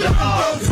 the.